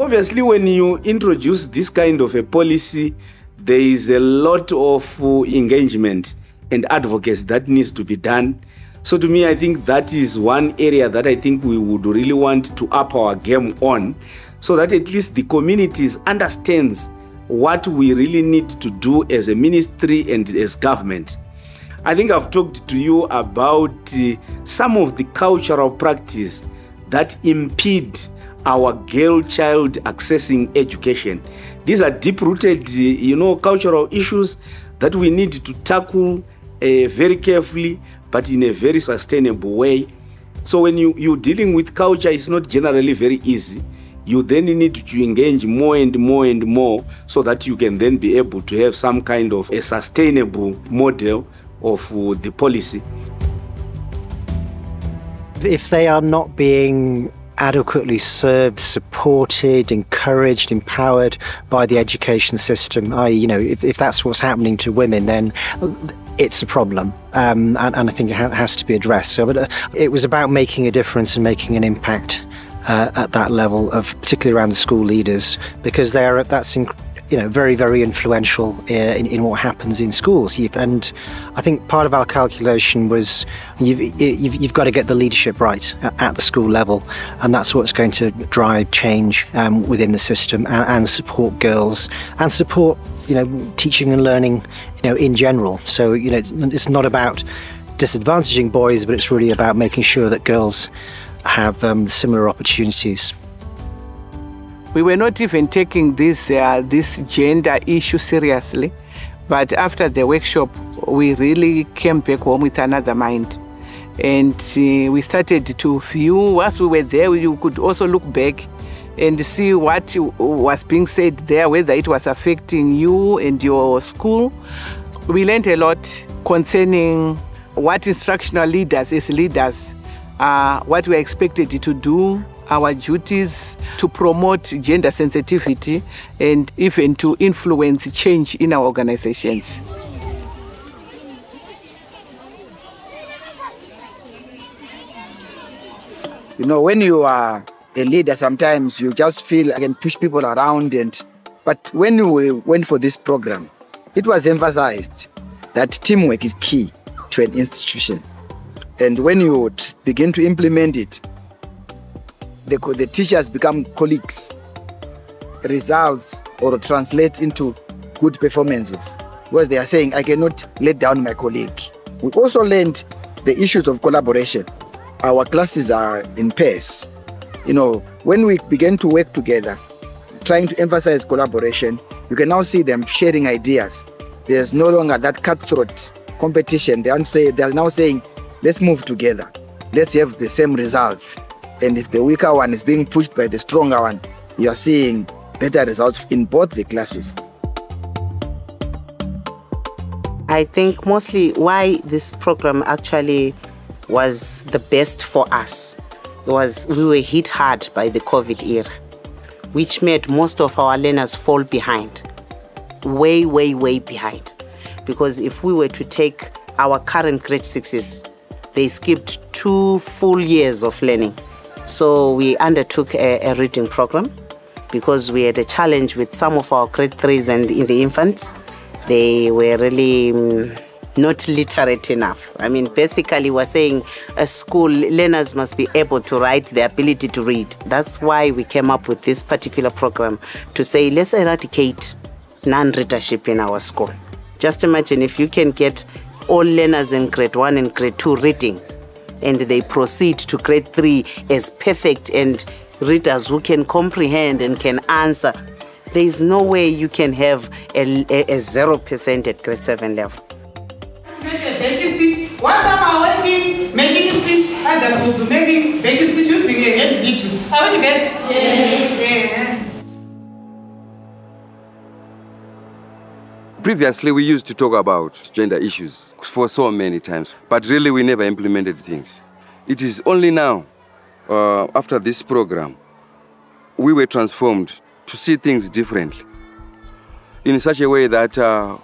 Obviously, when you introduce this kind of a policy, there is a lot of uh, engagement and advocacy that needs to be done. So to me, I think that is one area that I think we would really want to up our game on so that at least the communities understands what we really need to do as a ministry and as government. I think I've talked to you about uh, some of the cultural practice that impede our girl child accessing education. These are deep rooted, you know, cultural issues that we need to tackle uh, very carefully, but in a very sustainable way. So when you, you're dealing with culture, it's not generally very easy. You then need to engage more and more and more so that you can then be able to have some kind of a sustainable model of uh, the policy. If they are not being adequately served, supported, encouraged, empowered by the education system, i.e., you know, if, if that's what's happening to women, then it's a problem, um, and, and, I think it ha- has to be addressed. So, but uh, it was about making a difference and making an impact uh, at that level of, particularly around the school leaders, because they're that's. Inc- you know, very, very influential uh, in, in what happens in schools. And I think part of our calculation was you've, you've, you've got to get the leadership right at, the school level, and that's what's going to drive change um, within the system and, and support girls and support, you know, teaching and learning, you know, in general. So, you know, it's, it's not about disadvantaging boys, but it's really about making sure that girls have um, similar opportunities. We were not even taking this, uh, this gender issue seriously, but after the workshop, we really came back home with another mind. And uh, we started to view, once we were there, you could also look back and see what was being said there, whether it was affecting you and your school. We learned a lot concerning what instructional leaders, as leaders, uh, what we're expected to do, our duties to promote gender sensitivity and even to influence change in our organizations. You know, when you are a leader, sometimes you just feel I can push people around. And but when we went for this program, it was emphasized that teamwork is key to an institution. And when you begin to implement it, the, the teachers become colleagues, results or translate into good performances because they are saying, I cannot let down my colleague. We also learned the issues of collaboration. Our classes are in pairs. You know, when we begin to work together, trying to emphasize collaboration, you can now see them sharing ideas. There's no longer that cutthroat competition. They are, say, they are now saying, let's move together. Let's have the same results. And if the weaker one is being pushed by the stronger one, you are seeing better results in both the classes. I think mostly why this program actually was the best for us was we were hit hard by the COVID era, which made most of our learners fall behind, way, way, way behind. Because if we were to take our current grade sixes, they skipped two full years of learning. So we undertook a, a reading program because we had a challenge with some of our grade threes and in the infants. They were really um, not literate enough. I mean, basically, we're saying a school learners must be able to write the ability to read. That's why we came up with this particular program to say let's eradicate non readership in our school. Just imagine if you can get all learners in grade one and grade two reading and they proceed to grade three as perfect and readers who can comprehend and can answer, there is no way you can have a, a, a 0% at grade 7 level. Once I'm working, making stitch, others will be making baking stitch using a hand needle. Are we together? Yes. Yeah. Previously, we used to talk about gender issues for so many times, but really we never implemented things. It is only now, uh, after this program, we were transformed to see things differently in such a way that uh,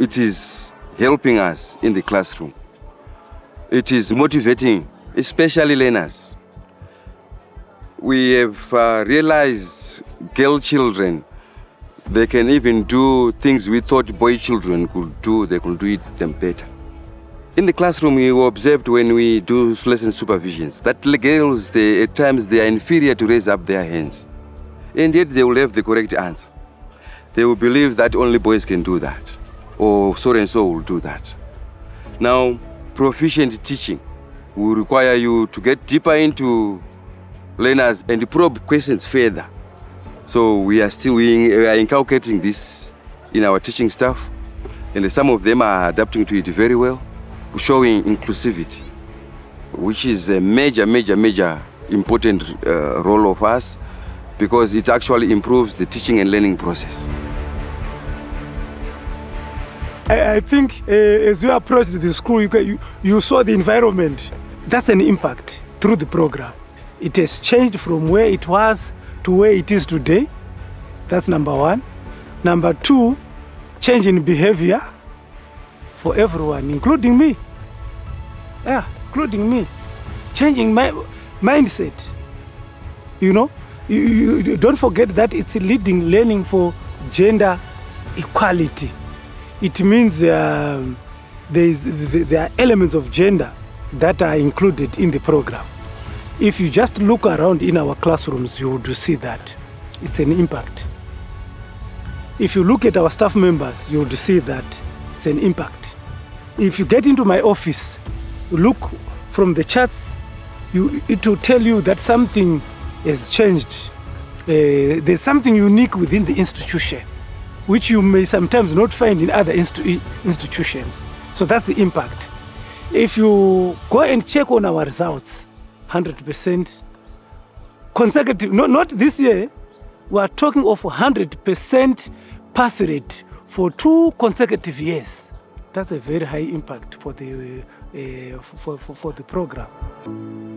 it is helping us in the classroom. It is motivating, especially learners. we have uh, realized girl children, they can even do things we thought boy children could do, they could do it them better. In the classroom, we observed when we do lesson supervisions that girls, they, at times, they are inferior to raise up their hands. And yet they will have the correct answer. They will believe that only boys can do that, or so and so will do that. Now, proficient teaching will require you to get deeper into learners and probe questions further. So we are still we are inculcating this in our teaching staff, and some of them are adapting to it very well, showing inclusivity, which is a major, major, major important uh, role of us because it actually improves the teaching and learning process. I, I think uh, as you approached the school, you, you, you saw the environment. That's an impact through the program. It has changed from where it was to where it is today. That's number one. Number two, change in behavior for everyone, including me. Yeah, including me. Changing my mindset. You know, you, you, don't forget that it's leading learning for gender equality. It means um, there, is, there are elements of gender that are included in the program. If you just look around in our classrooms, you would see that it's an impact. If you look at our staff members, you would see that it's an impact. If you get into my office, look from the charts, you, it will tell you that something has changed. Uh, there's something unique within the institution, which you may sometimes not find in other institu institutions. So that's the impact. If you go and check on our results, 100% consecutive, no, not this year, we are talking of 100% pass rate for two consecutive years. That's a very high impact for the, uh, for, for, for the program.